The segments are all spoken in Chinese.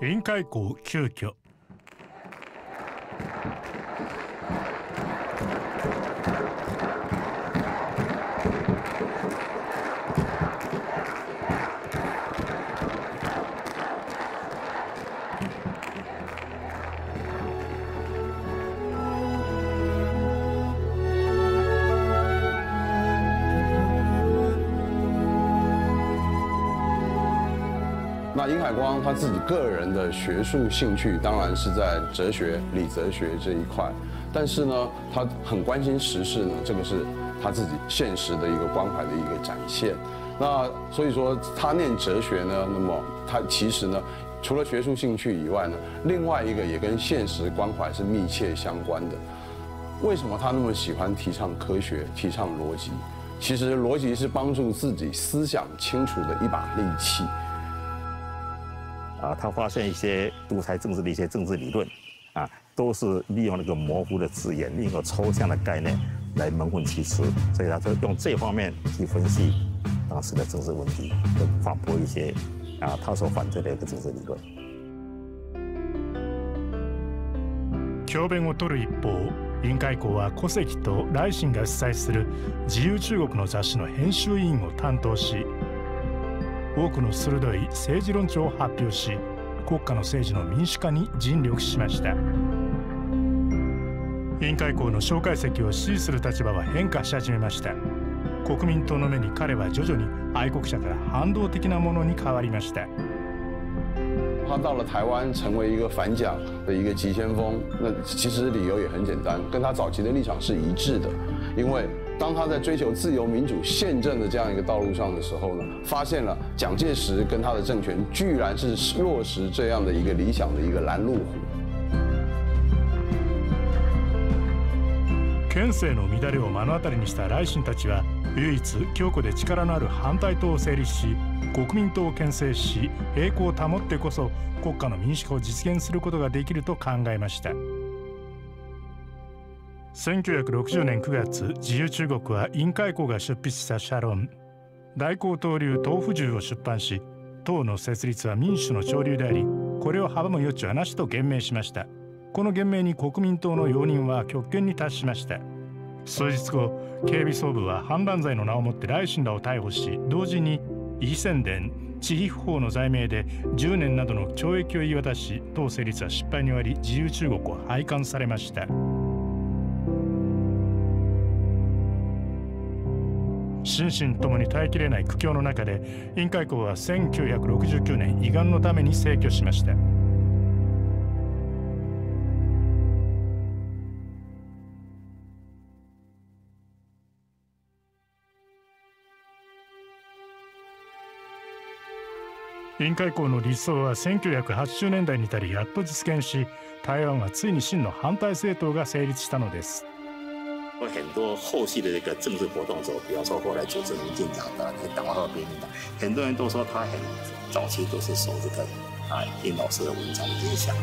臨海校急遽。那殷海光他自己个人的学术兴趣当然是在哲学、理哲学这一块，但是呢，他很关心时事呢，这个是他自己现实的一个关怀的一个展现。那所以说他念哲学呢，那么他其实呢，除了学术兴趣以外呢，另外一个也跟现实关怀是密切相关的。为什么他那么喜欢提倡科学、提倡逻辑？其实逻辑是帮助自己思想清楚的一把利器。啊，他发现一些独裁政治的一些政治理论，啊，都是利用那个模糊的字眼，利用个抽象的概念来蒙混其词，所以他就用这方面去分析当时的政治问题，反驳一些啊他所反对的一个政治理论。教鞭を取る一方委員会校は古関と来信が主催する自由中国の雑誌の編集委員を担当し 多くの鋭い政治論調を発表し国家の政治の民主化に尽力しました委員会校の蒋介石を支持する立場は変化し始めました国民党の目に彼は徐々に愛国者から反動的なものに変わりました他到了台湾，成为一个反蒋的一个急先锋。那其实理由也很简单，跟他早期的立场是一致的，因为。当他在追求自由民主宪政的这样一个道路上的时候呢，发现了蒋介石跟他的政权居然是落实这样的一个理想的一个拦路虎。県政の乱れを目の当たりにした来信たちは唯一強固で力のある反対党を成立し国民党を牽制し平行を保ってこそ国家の民主化を実現することができると考えました。 1960年9月自由中国は委員会校が出筆した社論大高等流豆腐銃を出版し党の設立は民主の潮流でありこれを阻む余地はなしと言明しました。この言明に国民党の容認は極限に達しました。数日後警備総部は反乱罪の名をもって来信らを逮捕し同時に維宣伝地非不法の罪名で10年などの懲役を言い渡し党成立は失敗に終わり自由中国を廃刊されました。心身ともに耐えきれない苦境の中で委員会校は1969年胃がんのために逝去しました。委員会校の理想は1980年代に至りやっと実現し台湾はついに真の反対政党が成立したのです。有很多后续的这个政治活动者，比方说后来组织民进党的、党外国民党，很多人都说他很早期都是受这个啊殷老师的文章影响。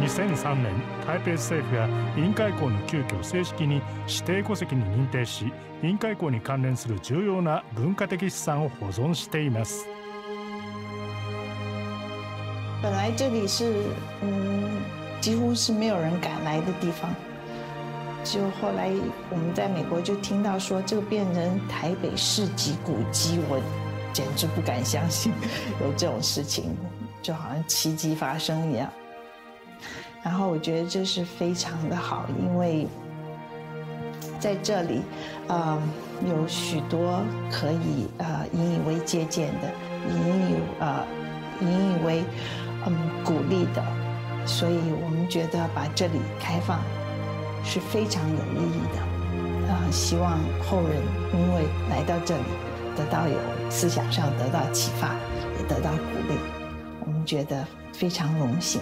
2003年台北政府が委員会校の急遽正式に指定戸籍に認定し委員会校に関連する重要な文化的資産を保存しています。本来这里是嗯，几乎是没有人敢来的地方。就后来我们在美国就听到说，这个变成台北市级古迹，我简直不敢相信有这种事情，就好像奇迹发生一样。然后我觉得这是非常的好，因为在这里，呃，有许多可以呃引以为借鉴的，引以呃引以为。嗯，鼓励的，所以我们觉得把这里开放是非常有意义的。啊，希望后人因为来到这里，得到有思想上得到启发，也得到鼓励，我们觉得非常荣幸。